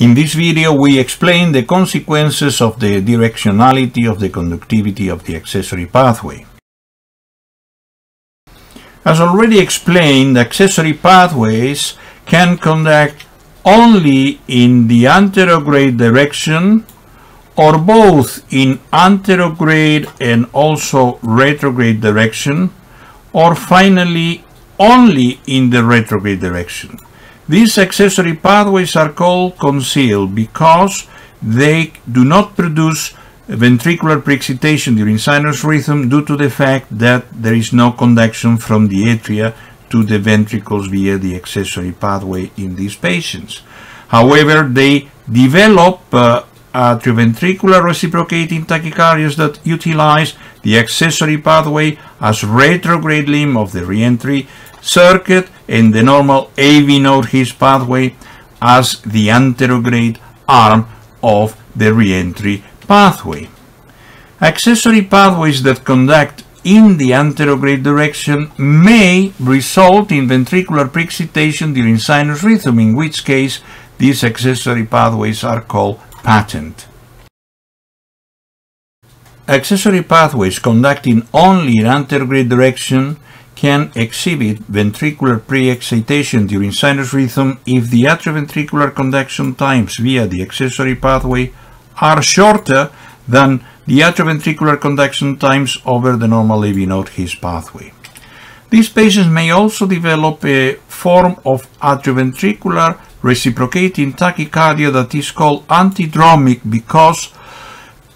In this video we explain the consequences of the directionality of the conductivity of the accessory pathway. As already explained, accessory pathways can conduct only in the anterograde direction or both in anterograde and also retrograde direction or finally only in the retrograde direction. These accessory pathways are called concealed because they do not produce ventricular pre-excitation during sinus rhythm due to the fact that there is no conduction from the atria to the ventricles via the accessory pathway in these patients. However, they develop uh, atrioventricular reciprocating tachycardias that utilize the accessory pathway as retrograde limb of the reentry circuit and the normal AV node His pathway as the anterograde arm of the reentry pathway. Accessory pathways that conduct in the anterograde direction may result in ventricular pre-excitation during sinus rhythm, in which case these accessory pathways are called patent. Accessory pathways conducting only in anterograde direction can exhibit ventricular pre-excitation during sinus rhythm if the atrioventricular conduction times via the accessory pathway are shorter than the atrioventricular conduction times over the normal AV node His pathway. These patients may also develop a form of atrioventricular reciprocating tachycardia that is called antidromic because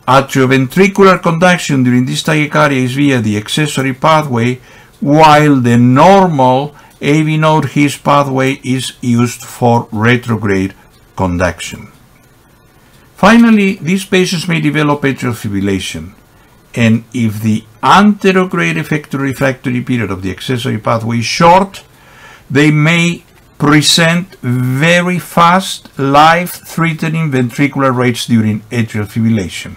atrioventricular conduction during this tachycardia is via the accessory pathway while the normal AV node His pathway is used for retrograde conduction. Finally, these patients may develop atrial fibrillation, and if the anterograde effective refractory period of the accessory pathway is short, they may present very fast, life-threatening ventricular rates during atrial fibrillation.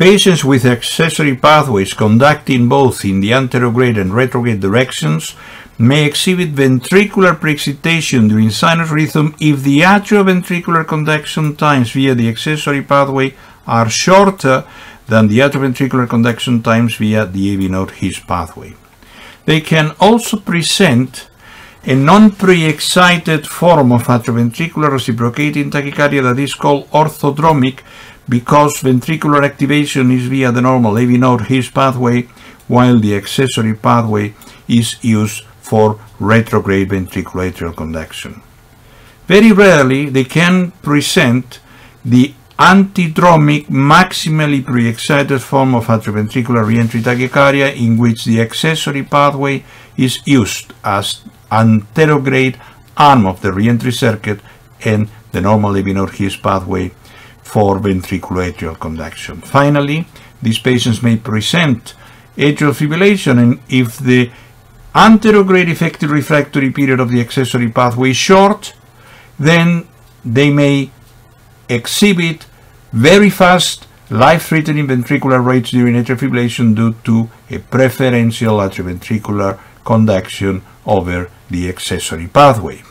Patients with accessory pathways conducting both in the anterograde and retrograde directions may exhibit ventricular pre-excitation during sinus rhythm if the atrioventricular conduction times via the accessory pathway are shorter than the atrioventricular conduction times via the AV node His pathway. They can also present a non-pre-excited form of atrioventricular reciprocating tachycardia that is called orthodromic because ventricular activation is via the normal AV node His pathway, while the accessory pathway is used for retrograde ventricular atrial conduction. Very rarely they can present the antidromic maximally pre-excited form of atrioventricular reentry tachycardia in which the accessory pathway is used as anterograde arm of the reentry circuit and the normal AV node His pathway for ventriculoatrial conduction. Finally, these patients may present atrial fibrillation and if the anterograde effective refractory period of the accessory pathway is short, then they may exhibit very fast life-threatening ventricular rates during atrial fibrillation due to a preferential atrioventricular conduction over the accessory pathway.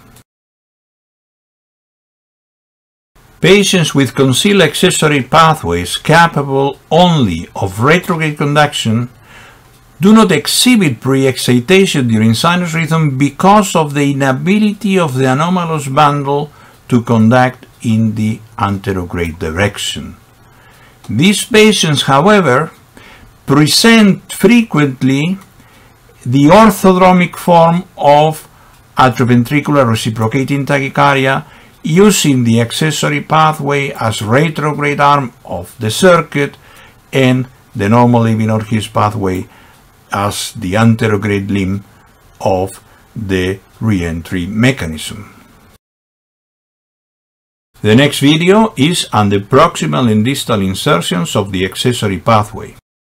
Patients with concealed accessory pathways capable only of retrograde conduction do not exhibit pre-excitation during sinus rhythm because of the inability of the anomalous bundle to conduct in the anterograde direction. These patients, however, present frequently the orthodromic form of atrioventricular reciprocating tachycardia using the accessory pathway as retrograde arm of the circuit and the normal His pathway as the anterograde limb of the reentry mechanism. The next video is on the proximal and distal insertions of the accessory pathway.